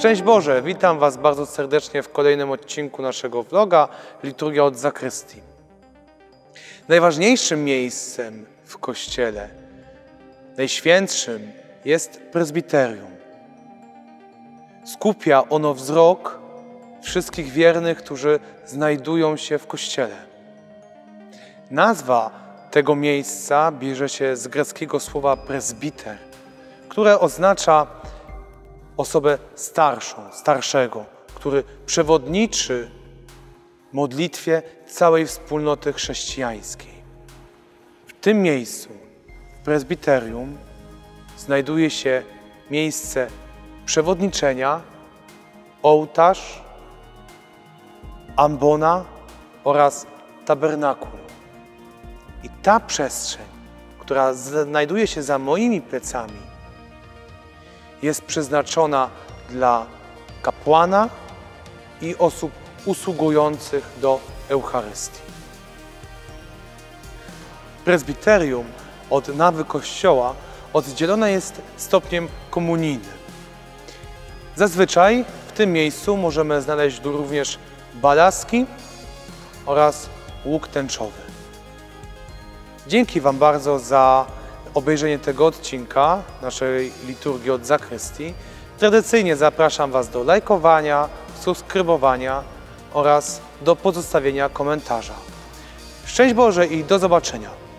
Szczęść Boże, witam Was bardzo serdecznie w kolejnym odcinku naszego vloga Liturgia od Zakrystii. Najważniejszym miejscem w Kościele, najświętszym jest prezbiterium. Skupia ono wzrok wszystkich wiernych, którzy znajdują się w Kościele. Nazwa tego miejsca bierze się z greckiego słowa presbiter, które oznacza osobę starszą, starszego, który przewodniczy modlitwie całej wspólnoty chrześcijańskiej. W tym miejscu, w prezbiterium, znajduje się miejsce przewodniczenia, ołtarz, ambona oraz tabernakulum. I ta przestrzeń, która znajduje się za moimi plecami, jest przeznaczona dla kapłana i osób usługujących do Eucharystii. Prezbiterium od nawy kościoła oddzielone jest stopniem komunijnym. Zazwyczaj w tym miejscu możemy znaleźć również balaski oraz łuk tęczowy. Dzięki Wam bardzo za obejrzenie tego odcinka naszej liturgii od zakrystii. Tradycyjnie zapraszam Was do lajkowania, subskrybowania oraz do pozostawienia komentarza. Szczęść Boże i do zobaczenia!